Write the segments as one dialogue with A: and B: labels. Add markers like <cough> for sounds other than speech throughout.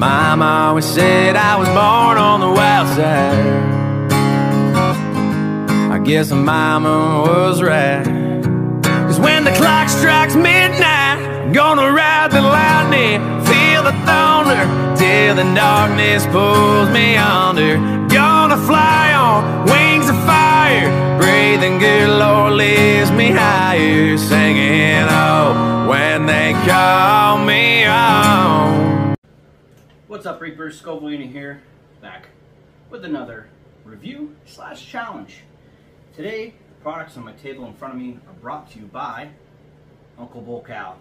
A: Mama always said I was born on the wild side. I guess mama was right. Cause when the clock strikes midnight, I'm gonna ride the lightning, feel the thunder, till the darkness pulls me under. Gonna fly on wings of fire, breathing good Lord lifts me higher, singing oh when they call me home.
B: What's up, Reapers? Scoville Unit here, back with another review slash challenge. Today, the products on my table in front of me are brought to you by Uncle Bull Cow.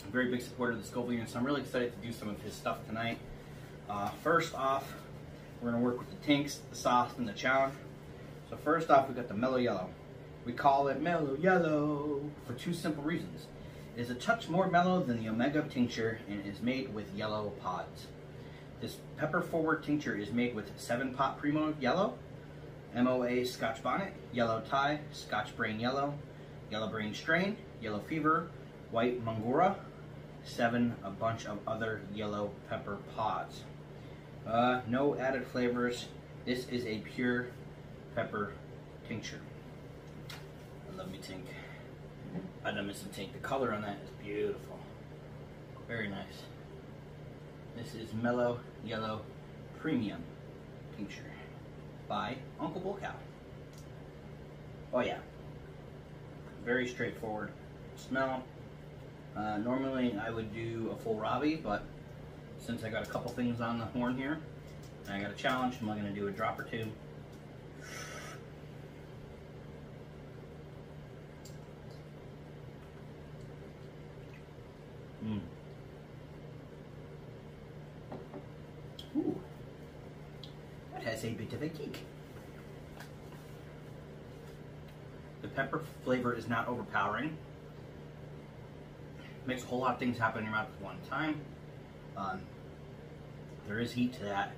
B: I'm a very big supporter of the Scoville Unit, so I'm really excited to do some of his stuff tonight. Uh, first off, we're to work with the tincs, the sauce, and the challenge. So first off, we got the Mellow Yellow. We call it Mellow Yellow for two simple reasons. It is a touch more mellow than the Omega tincture and is made with yellow pods. This pepper forward tincture is made with 7 pot primo yellow, MOA Scotch bonnet, yellow tie, Scotch brain yellow, yellow brain strain, yellow fever, white mangura, 7 a bunch of other yellow pepper pods. Uh, no added flavors. This is a pure pepper tincture. I love me tinc. I love me some tinc. The color on that is beautiful. Very nice. This is Mellow Yellow Premium Tincture by Uncle Bull Cow. Oh yeah. Very straightforward smell. Uh, normally I would do a full Robbie, but since I got a couple things on the horn here, I got a challenge, I'm going to do a drop or two. Mm. Ooh, has a bit of a kick. The pepper flavor is not overpowering. Makes a whole lot of things happen in your mouth at one time. Um, there is heat to that.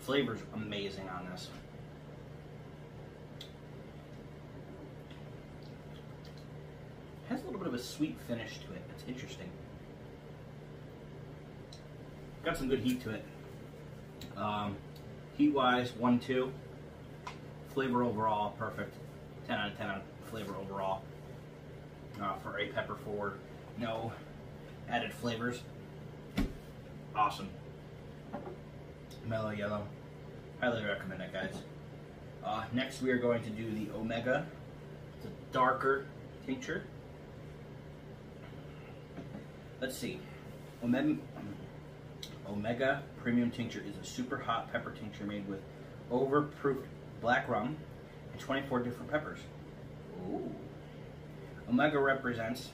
B: Flavor's amazing on this. Has a little bit of a sweet finish to it. It's interesting. Got some good heat to it. Um, heat wise, 1 2. Flavor overall, perfect. 10 out of 10 on flavor overall. Uh, for a pepper forward. No added flavors. Awesome. Mellow yellow. Highly recommend it, guys. Uh, next, we are going to do the Omega. It's a darker tincture. Let's see. Omega, Omega Premium Tincture is a super hot pepper tincture made with overproof black rum and 24 different peppers. Ooh. Omega represents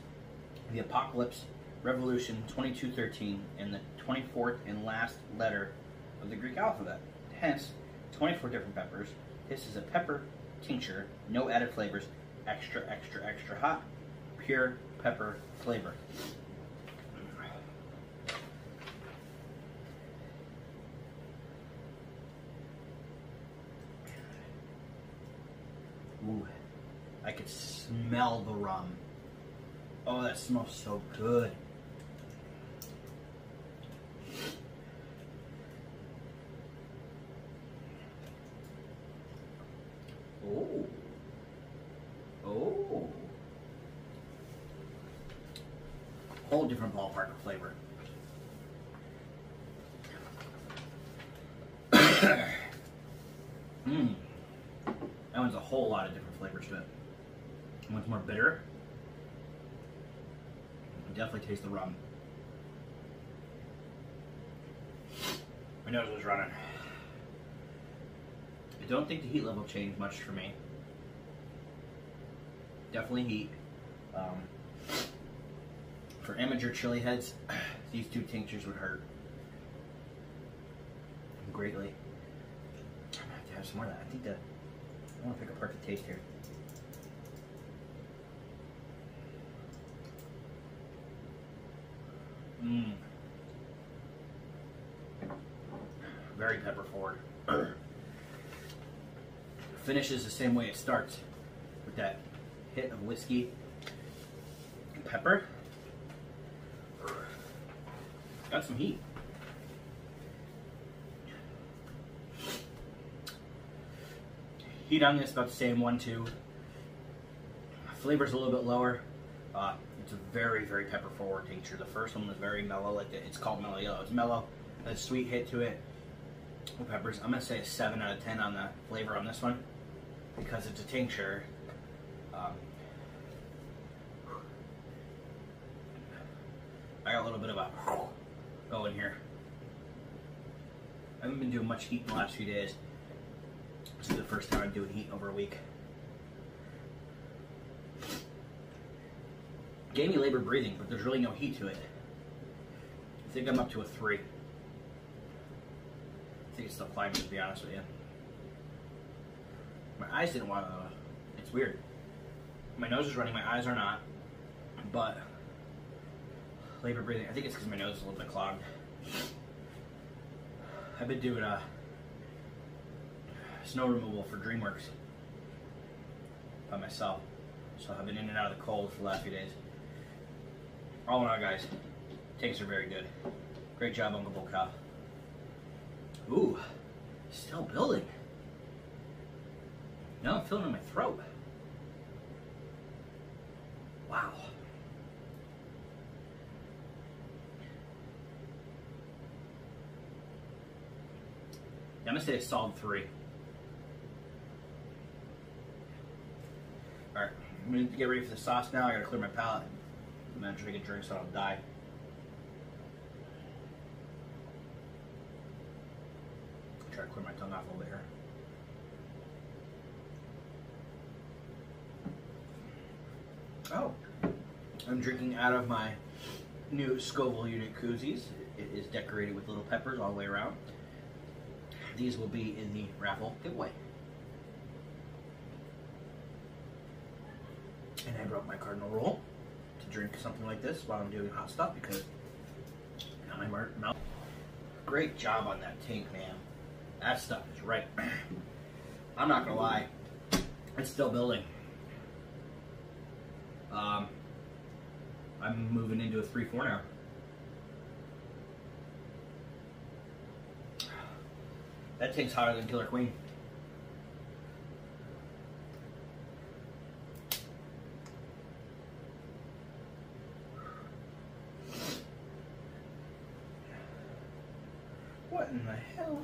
B: the Apocalypse Revelation 2213 and the 24th and last letter of the Greek alphabet. Hence, 24 different peppers. This is a pepper tincture, no added flavors, extra, extra, extra hot, pure pepper flavor. Ooh, I could smell the rum. Oh, that smells so good. Oh. Oh. Whole different ballpark of flavor. Mmm. That one's a whole lot of different flavors to it. One's more bitter. Can definitely taste the rum. My nose was running. I don't think the heat level changed much for me. Definitely heat. Um, for amateur chili heads, <clears throat> these two tinctures would hurt greatly. I'm gonna have to have some more of that. I think that I want to pick apart the taste here. Mmm. Very pepper forward. Finishes the same way it starts with that hit of whiskey and pepper. got some heat. Heat on this about the same one two. Flavor's a little bit lower. Uh, it's a very very pepper forward tincture. The first one was very mellow, like the, it's called mellow yellow. It's mellow, a sweet hit to it. Peppers, I'm gonna say a seven out of ten on the flavor on this one because it's a tincture. Um, I got a little bit of a going here. I haven't been doing much heat in the last few days. Is the first time I'm doing heat over a week. Gave me labor breathing, but there's really no heat to it. I think I'm up to a three. I think it's still climbing, to be honest with you. My eyes didn't want to. Uh, it's weird. My nose is running, my eyes are not. But labor breathing, I think it's because my nose is a little bit clogged. I've been doing a snow removal for DreamWorks by myself. So I've been in and out of the cold for the last few days. All in all, guys, takes are very good. Great job, Uncle Bull. Ooh, still building. Now I'm feeling in my throat. Wow. I'm gonna say a solid three. Alright, I'm gonna get ready for the sauce now. I gotta clear my palate. I'm gonna drink a drink so I don't die. Try to clear my tongue off a little bit here. Oh, I'm drinking out of my new Scoville unit koozies. It is decorated with little peppers all the way around. These will be in the raffle giveaway. I brought my cardinal roll to drink something like this while I'm doing hot stuff because now my mouth. Great job on that tank, man. That stuff is right. <clears throat> I'm not gonna lie, it's still building. Um, I'm moving into a 3-4 now. <sighs> That tank's hotter than Killer Queen. What in the hell?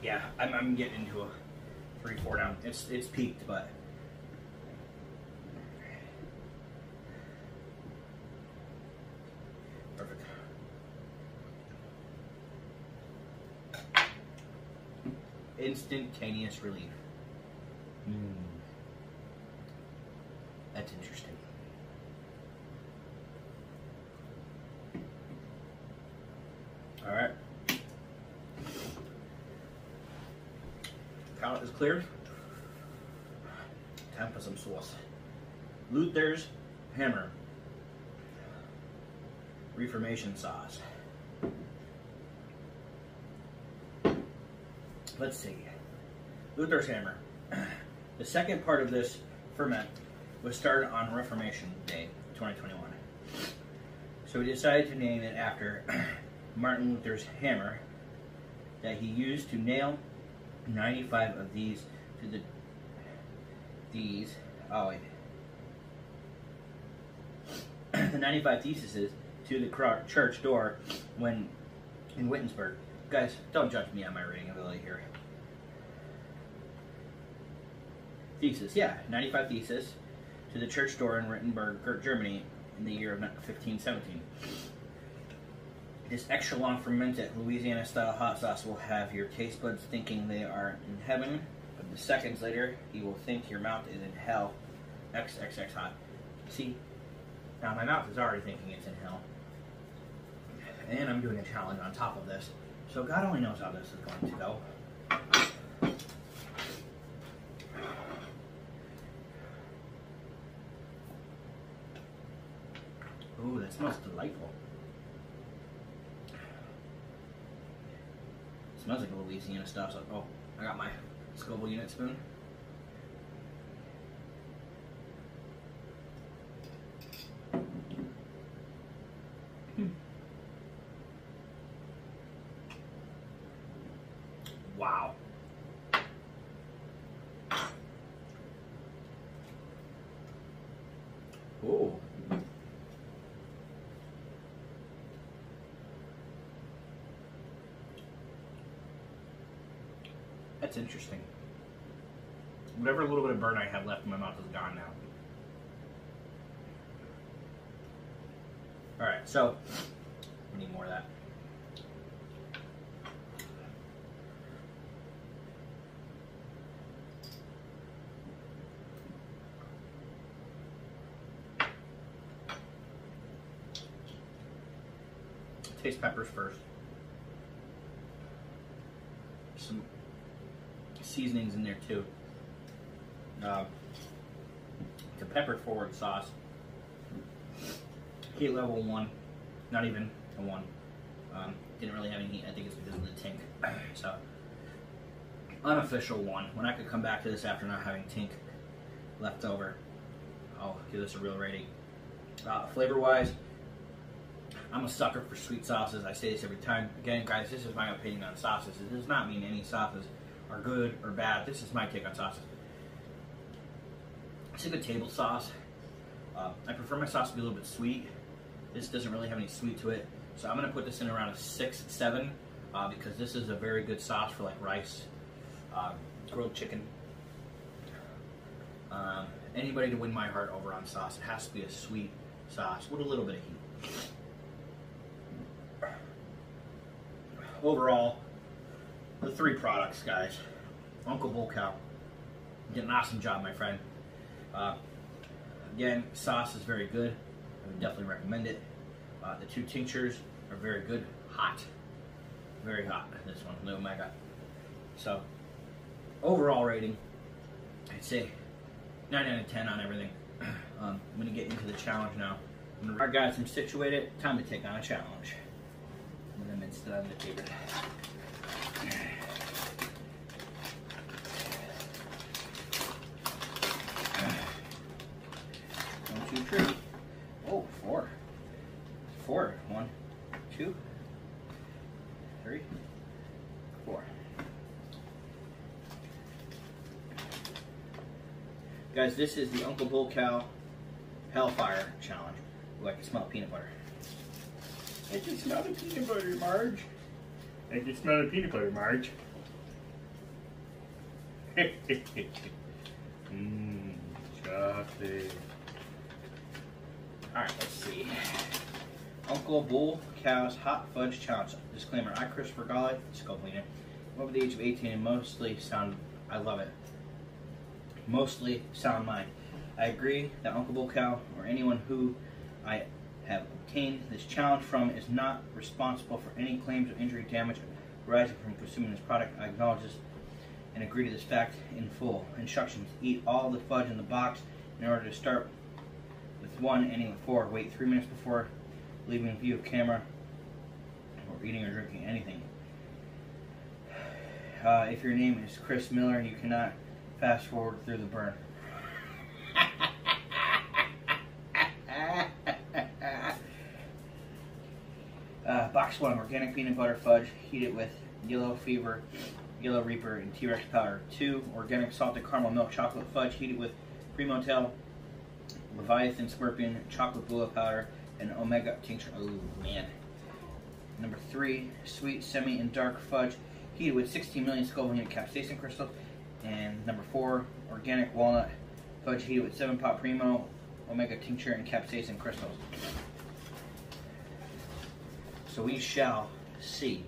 B: Yeah, I'm getting into a three, four down. It's it's peaked, but perfect. Instantaneous relief. Hmm. That's interesting. All right. Palate is cleared. Time for some sauce. Luther's Hammer. Reformation sauce. Let's see. Luther's Hammer. <clears throat> The second part of this ferment was started on Reformation Day, 2021. So we decided to name it after <clears throat> Martin Luther's hammer that he used to nail 95 of these to the these oh wait <clears throat> the 95 theses to the church door when in Wittenberg. Guys, don't judge me on my reading ability here. Thesis, yeah, 95 thesis to the church door in Wittenberg, Germany, in the year of 1517. This extra long fermented Louisiana style hot sauce will have your taste buds thinking they are in heaven, but the seconds later, you will think your mouth is in hell. XXX hot. See, now my mouth is already thinking it's in hell. And I'm doing a challenge on top of this. So God only knows how this is going to go. Ooh, that smells delightful. Smells like a Louisiana stuff. So, oh, I got my Scoville unit spoon. Hmm. Wow. Oh. Interesting. Whatever little bit of burn I had left in my mouth is gone now. Alright, so we need more of that. Taste peppers first. Some seasonings in there too. Uh, pepper forward sauce. Heat level one, not even a one. Um, didn't really have any heat. I think it's because of the tinc. <coughs> So unofficial one. When I could come back to this after not having tinc left over, I'll give this a real rating. Uh, flavor wise, I'm a sucker for sweet sauces. I say this every time. Again, guys, this is my opinion on sauces. It does not mean any sauces are good or bad. This is my take on sauces. It's a good table sauce. Uh, I prefer my sauce to be a little bit sweet. This doesn't really have any sweet to it. So I'm going to put this in around a 6, 7 uh, because this is a very good sauce for like rice, um, grilled chicken. Um, anybody to win my heart over on sauce, it has to be a sweet sauce with a little bit of heat. Overall, the three products, guys. Uncle Bull Cow did an awesome job, my friend. Uh, again, sauce is very good. I would definitely recommend it. Uh, the two tinctures are very good, hot, very hot. This one, the Omega. So, overall rating, I'd say 9 out of 10 on everything. <clears throat> Um, I'm going to get into the challenge now. Alright guys, I'm situated. Time to take on a challenge. I'm going to mince it on the table. One, two, three. Oh, four. Four. One, two, three, four. Guys, this is the Uncle Bull Cow Hellfire Challenge. Ooh, I can smell peanut butter.
C: I can smell the peanut butter, Marge. I can smell the peanut butter, Marge. <laughs> Mmm, chocolate.
B: Alright, let's see. Uncle Bull Cow's Hot Fudge Challenge. Disclaimer, I, Christopher Golly, I'm over the age of 18 and mostly sound, I love it. Mostly sound mind. I agree that Uncle Bull Cow or anyone who I have obtained this challenge from is not responsible for any claims of injury damage arising from consuming this product. I acknowledge this and agree to this fact in full. Instructions, eat all the fudge in the box in order to start with one, ending with four. Wait three minutes before leaving view of camera or eating or drinking anything. <sighs> Uh, if your name is Chris Miller, you cannot fast forward through the burn. uh, box one, organic peanut butter fudge. Heat it with yellow fever, yellow reaper, and T-Rex powder. Two, organic salted caramel milk chocolate fudge. Heat it with Primotalii, Leviathan Scorpion, chocolate Bhutlah powder, and Omega tincture. Oh man. Number three, sweet, semi, and dark fudge. Heated with 16 million Scoville unit capsaicin crystals. And number four, organic walnut fudge heated with 7 pot primo, omega tincture, and capsaicin crystals. So we shall see.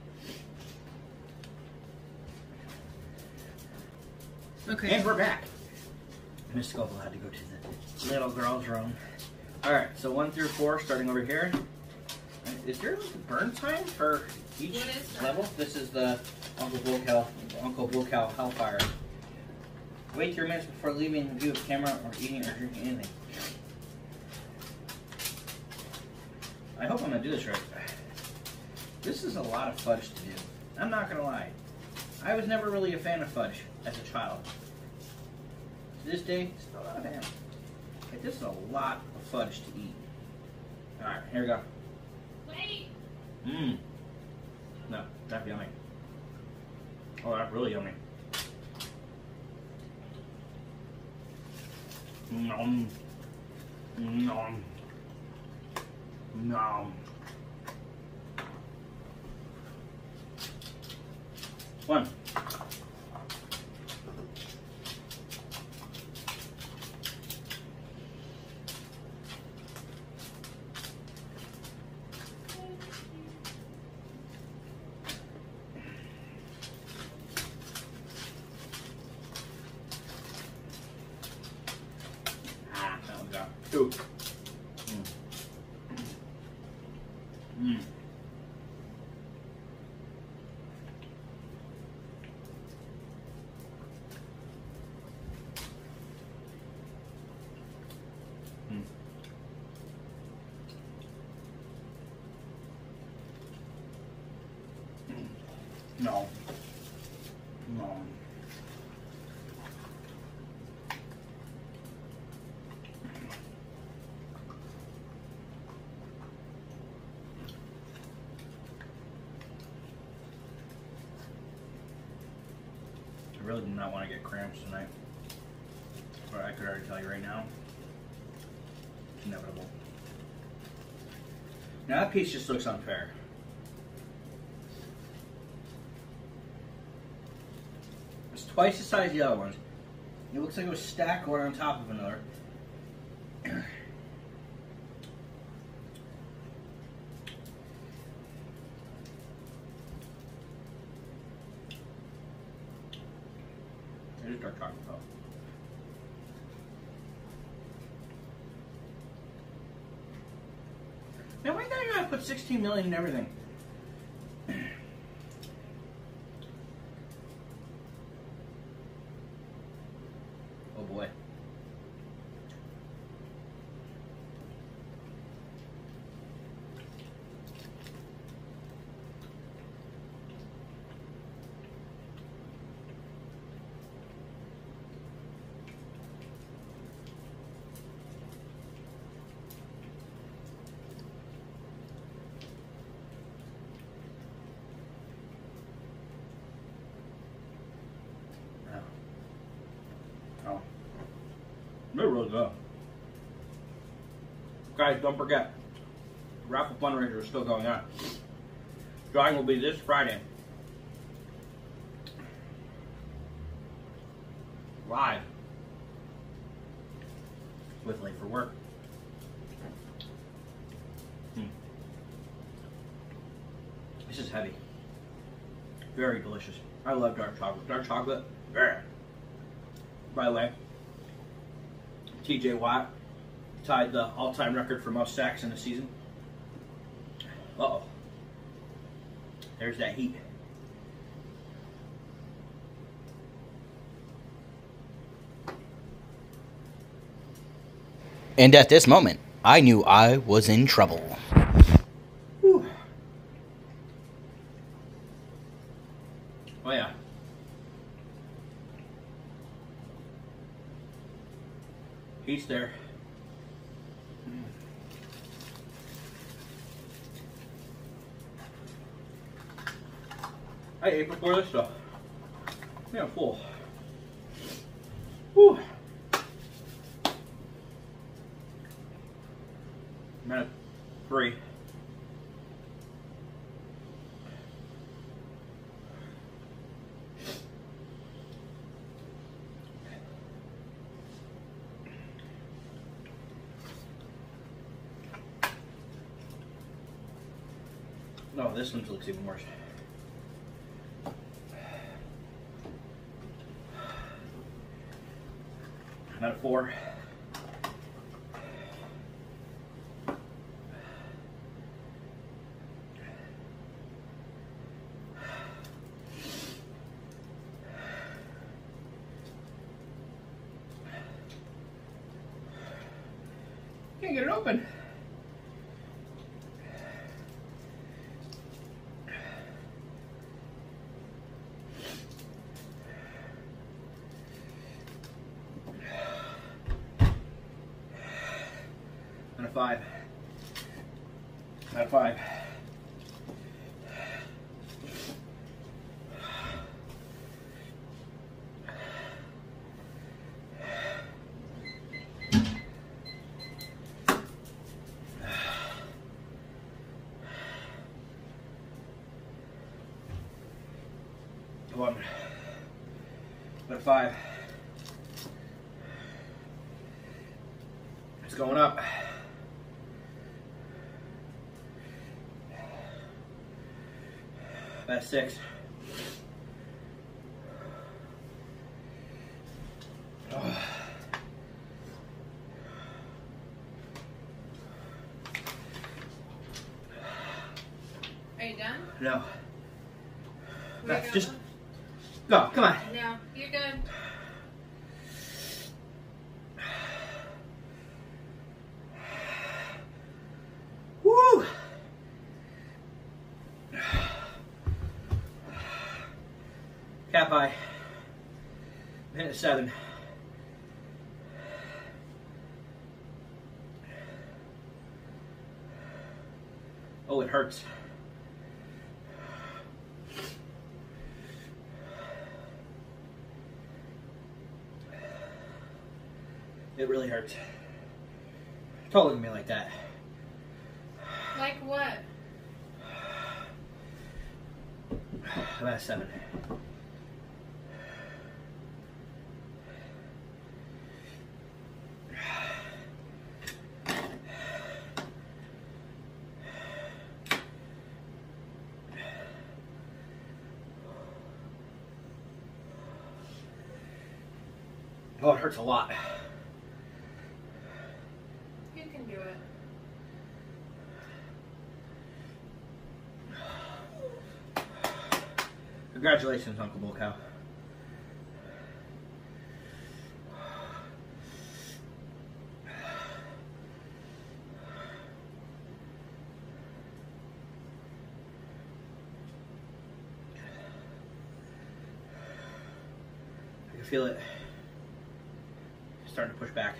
D: Okay.
B: And we're back. Miss Scoville had to go to the little girl's room. Alright, so one through four, starting over here. Is there like a burn time for each
D: What is that?
B: level? This is the Uncle Bull Cow, Uncle Bull Cow Hellfire. Wait three minutes before leaving the view of camera or eating or drinking anything. I hope I'm gonna do this right. This is a lot of fudge to do. I'm not gonna lie. I was never really a fan of fudge as a child. To this day, still not a fan. Like, this is a lot of fudge to eat. Alright, here we go.
D: Wait.
B: Mmm. No, that's yummy. Oh, that's really yummy. Nom. Nom. Nom. One. Ah, that one's out. Two. Mm. Mm. Mm. Mm. No. No. I really do not want to get cramps tonight. But I could already tell you right now, it's inevitable. Now that piece just looks unfair. Twice the size of the other ones. It looks like it was stacked one on top of another. Is dark chocolate though. Man, why gotta put 16 million in everything? Oh boy. Yeah. Oh. They're really good. Guys, don't forget, raffle fundraiser is still going on. Drawing will be this Friday. Live. With late for work. Hmm. This is heavy. Very delicious. I love dark chocolate. Dark chocolate, yeah. By the way, TJ Watt tied the all-time record for most sacks in a season. Uh-oh. There's that heat.
E: And at this moment, I knew I was in trouble.
B: Whew. Oh yeah. He's there. I ate before this stuff. Yeah, I'm full. Whew. Minute three. No, this one looks even worse. Not a four. Can't get it open. Out of five. Out of five. Come on. Out of five. It's going up. That's six. Oh.
D: Are you done?
B: No.
D: We
B: just
D: one?
B: Go. Come on.
D: No, you're good.
B: Woo! Cat pie. Minute seven. Oh, it hurts. It really hurts. Don't look at me like that.
D: Like what?
B: At seven. Oh, it hurts a lot.
D: You can do it.
B: Congratulations, Uncle Bull Cow. I can feel it starting to push back.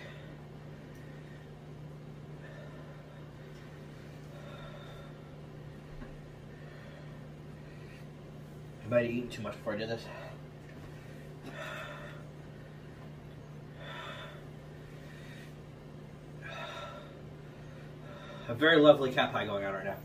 B: I might have eaten too much before I did this. A very lovely cat pie going on right now.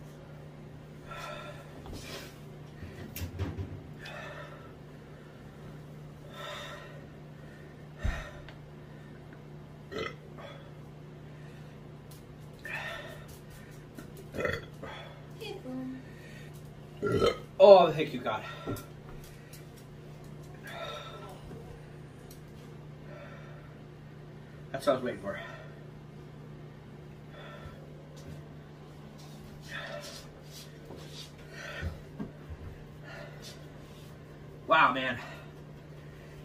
B: Oh, thank you, God. That's what I was waiting for. Wow, man.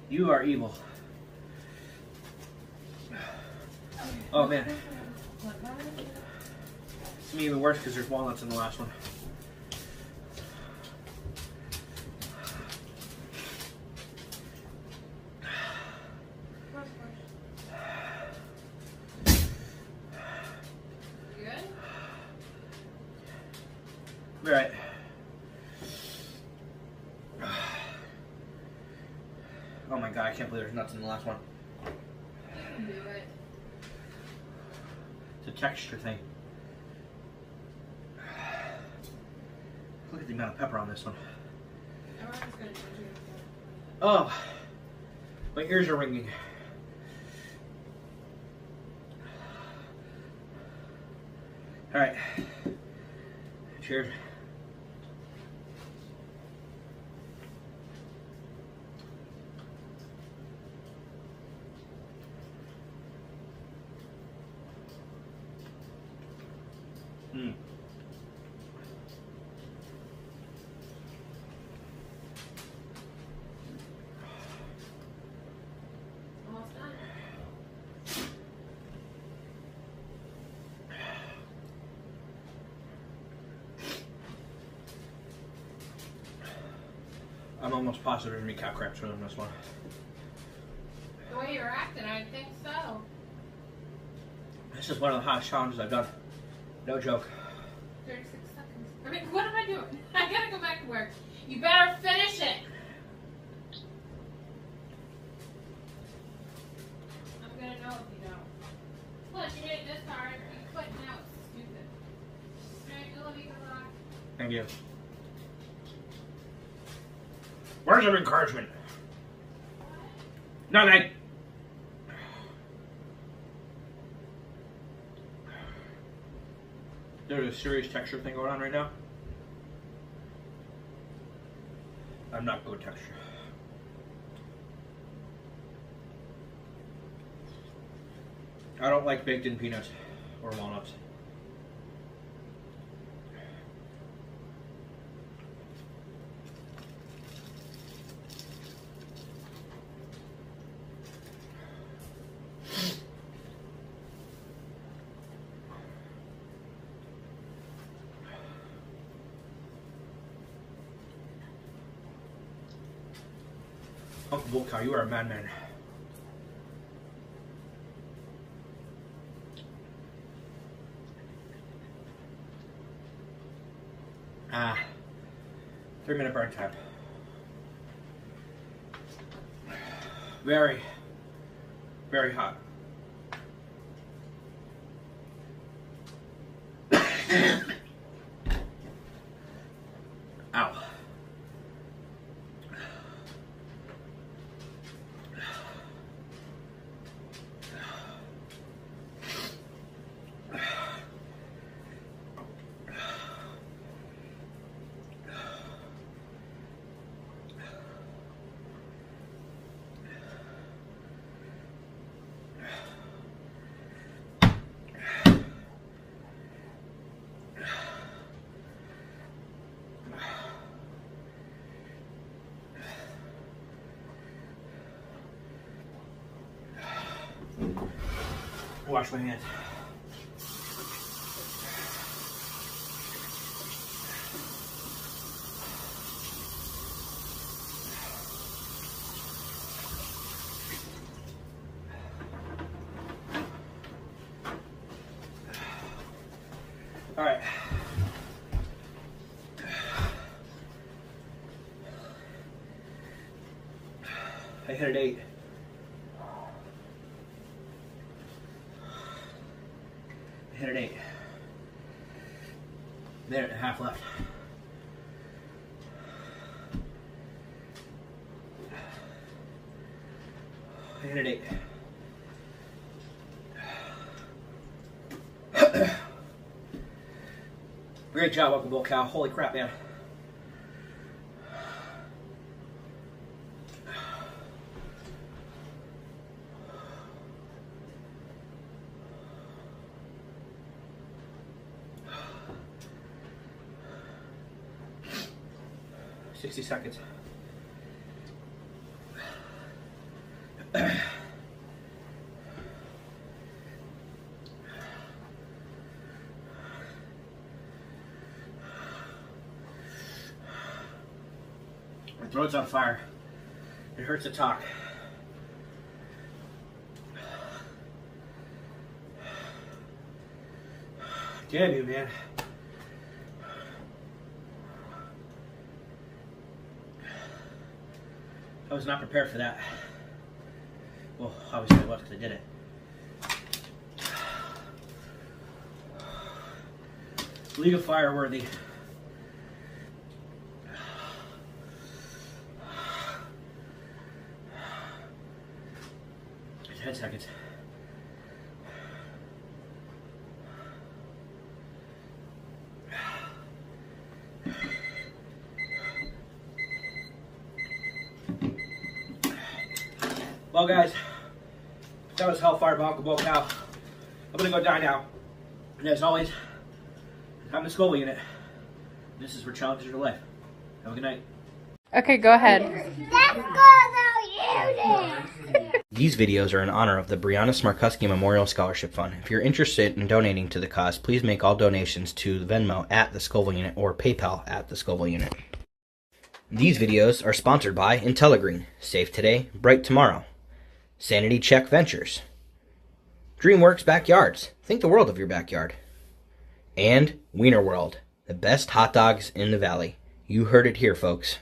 B: You are evil. Oh, man. It's me even worse because there's walnuts in the last one.
D: You good?
B: All right. Oh my god, I can't believe there's nuts in the last one.
D: You can do it.
B: It's a texture thing. Look at the amount of pepper on this one.
D: Everyone's gonna judge you.
B: Oh, my ears are ringing. All right. Cheers. Mm.
D: Almost done.
B: I'm almost positive there's gonna be cow in this one.
D: The way you're acting, I think so.
B: This is one of the hottest challenges I've done. No joke.
D: 36 seconds. I mean, what am I doing? <laughs> I gotta go back to work. You better finish it. I'm gonna know if you don't. Plus, you did it this hard. You quit now. It's stupid. Alright, I love you. Good luck.
B: Thank you. Where's of encouragement? No, Nothing. There's a serious texture thing going on right now. I'm not good texture. I don't like baked in peanuts or walnuts. Bullcow, you are a madman. Ah, three minute burn time. Very, very hot. Wash my hands. All right. I hit an eight. I hit an eight. There, half left. I hit an eight. Great job, Uncle Bull Cow. Holy crap, man. Sixty seconds. Throat's on fire. It hurts to talk. Damn you, man. I was not prepared for that. Well, obviously I was because I did it. League of Fire worthy. Ten seconds. Well, guys, that was Hellfire Bronco Bull Cow. I'm gonna go die now. And as always, I'm the Scoville Unit. This is where challenges are life. Have a good night.
F: Okay, go ahead.
E: These videos are in honor of the Brianna Smarkuski Memorial Scholarship Fund. If you're interested in donating to the cause, please make all donations to Venmo at the Scoville Unit or PayPal at the Scoville Unit. These videos are sponsored by IntelliGreen. Safe today, bright tomorrow. Sanity Check Ventures.
B: DreamWorks Backyards. Think the world of your backyard. And Wiener World, the best hot dogs in the valley. You heard it here, folks.